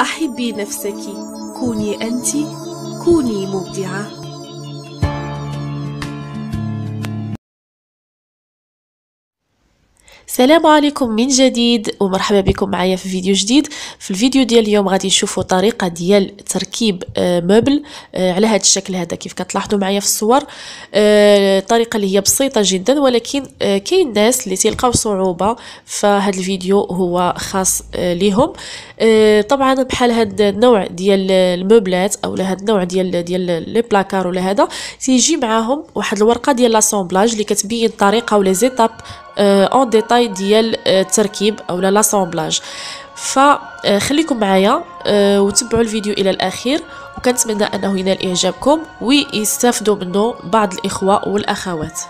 أحبي نفسك كوني أنت كوني مبدعة. السلام عليكم من جديد ومرحبا بكم معايا في فيديو جديد. في الفيديو ديال اليوم غادي نشوفوا طريقة ديال تركيب آه، مبل آه، على هذا الشكل هذا كيف كتلاحظوا معايا في الصور. آه، اللي هي بسيطة جدا ولكن كاين ناس اللي تلقاو صعوبة فهذا الفيديو هو خاص ليهم. طبعا بحال هذا النوع ديال ال meublات أو هذا النوع ديال ديال les placards ولا هذا تيجي معاهم واحد الورقة ديال l'assemblage اللي كتبين الطريقة و les étapes en détail ديال التركيب أو l'assemblage فخليكم معايا وتبعوا الفيديو إلى الأخير. وكنتمنى أنه ينال إعجابكم ويستافدوا منه بعض الإخوة والأخوات.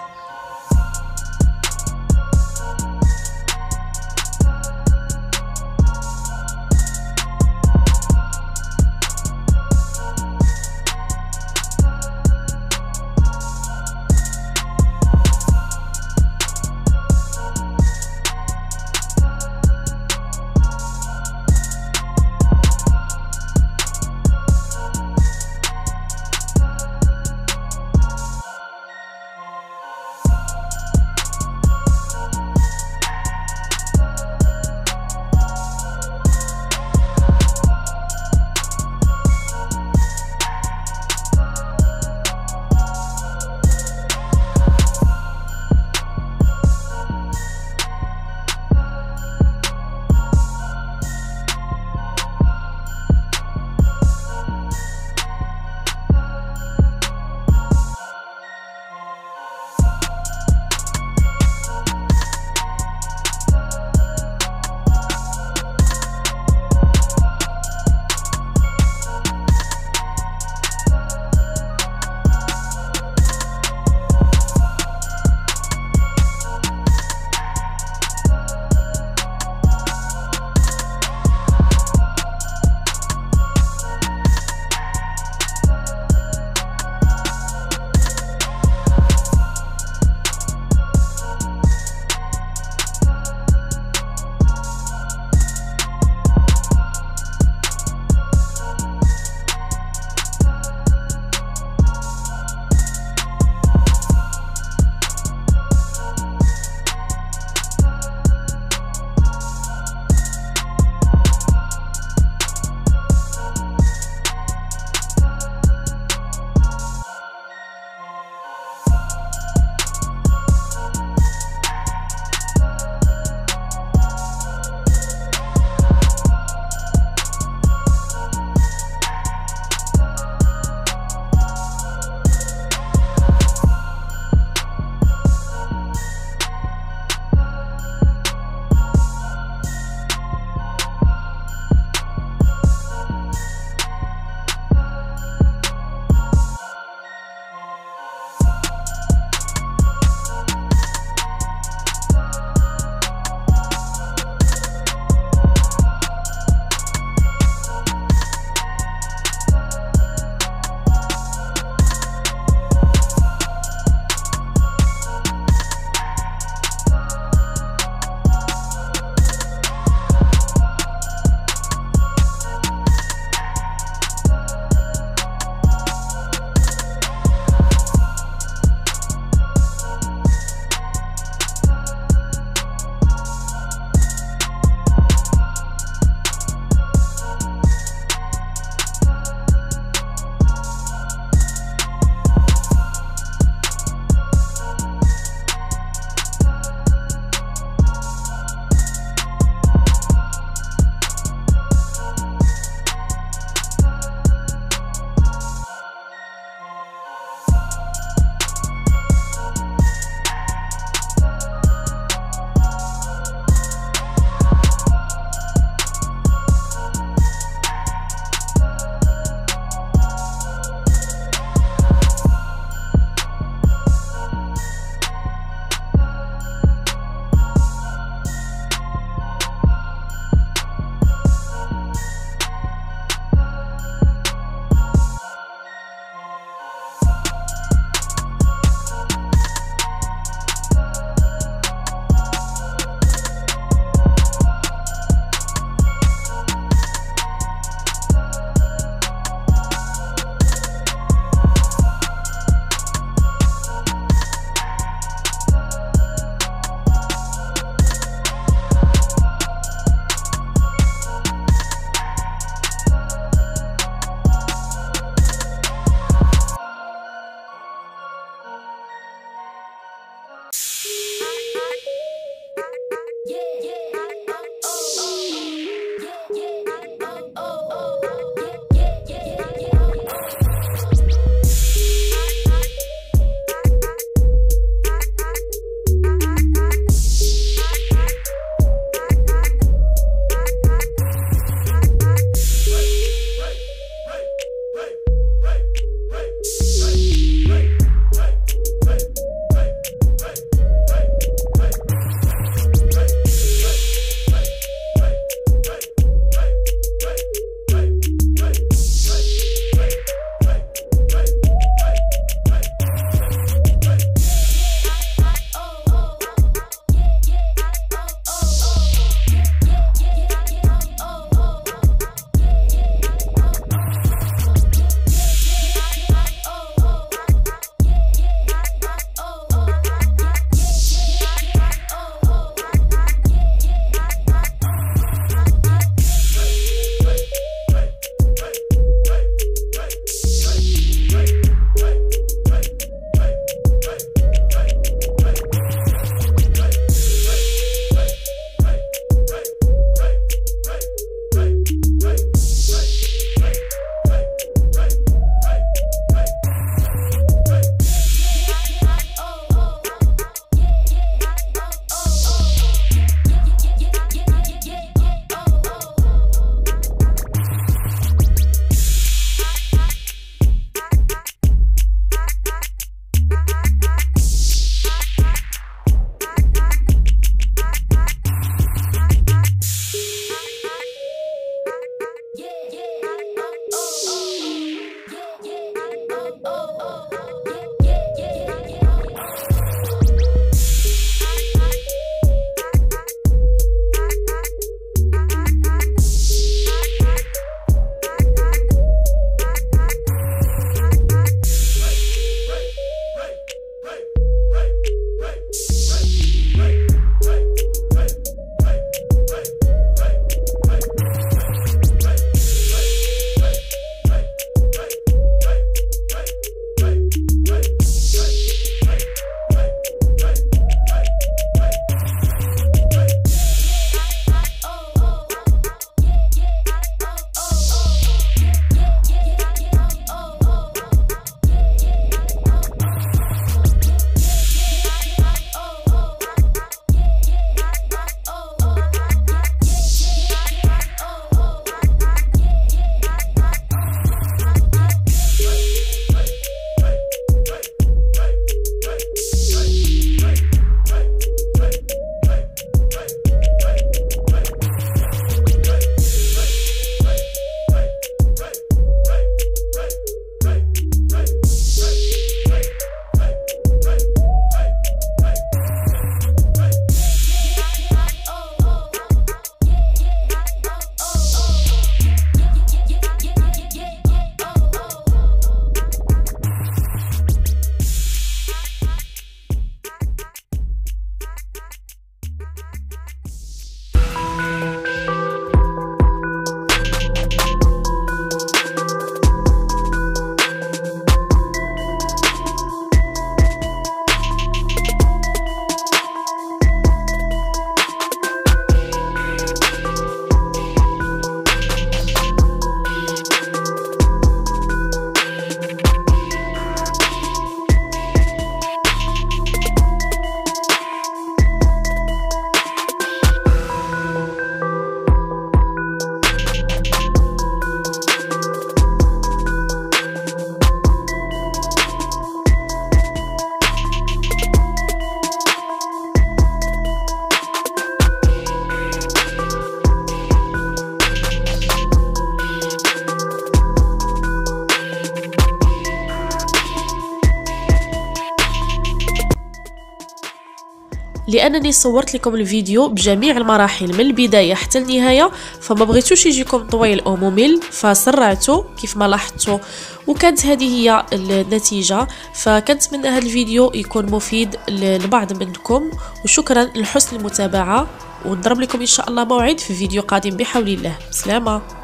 لأنني صورت لكم الفيديو بجميع المراحل من البداية حتى النهاية فما بغيتوش يجيكم طويل أو ممل فسرعته كيف ما لاحظتوا وكانت هذه هي النتيجة. فكنتمنى هذا الفيديو يكون مفيد لبعض منكم وشكرا لحسن المتابعة ونضرب لكم إن شاء الله موعد في فيديو قادم بحول الله. بسلامة